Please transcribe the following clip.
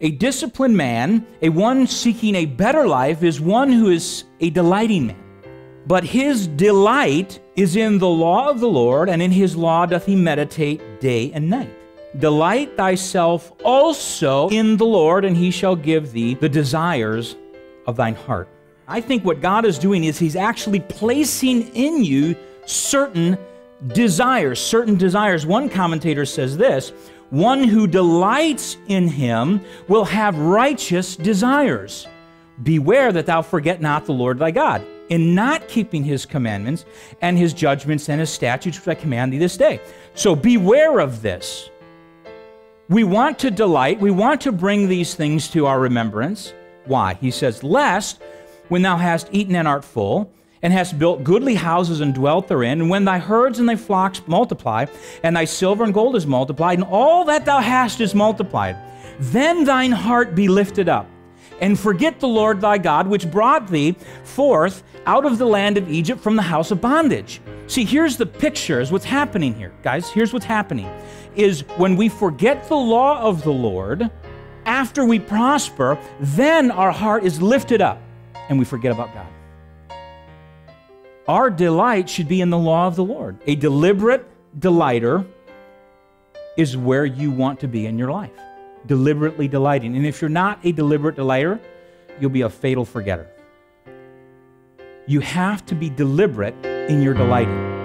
A disciplined man, a one seeking a better life, is one who is a delighting man. But his delight is in the law of the Lord, and in his law doth he meditate day and night. Delight thyself also in the Lord, and he shall give thee the desires of thine heart. I think what God is doing is he's actually placing in you certain desires, certain desires. One commentator says this one who delights in him will have righteous desires. Beware that thou forget not the Lord thy God, in not keeping his commandments and his judgments and his statutes which I command thee this day. So beware of this. We want to delight, we want to bring these things to our remembrance. Why? He says, Lest when thou hast eaten and art full, and hast built goodly houses and dwelt therein, and when thy herds and thy flocks multiply, and thy silver and gold is multiplied, and all that thou hast is multiplied, then thine heart be lifted up, and forget the Lord thy God, which brought thee forth out of the land of Egypt from the house of bondage. See, here's the picture, is what's happening here, guys. Here's what's happening is when we forget the law of the Lord, after we prosper, then our heart is lifted up and we forget about God. Our delight should be in the law of the Lord. A deliberate delighter is where you want to be in your life. Deliberately delighting. And if you're not a deliberate delighter, you'll be a fatal forgetter. You have to be deliberate in your delighting.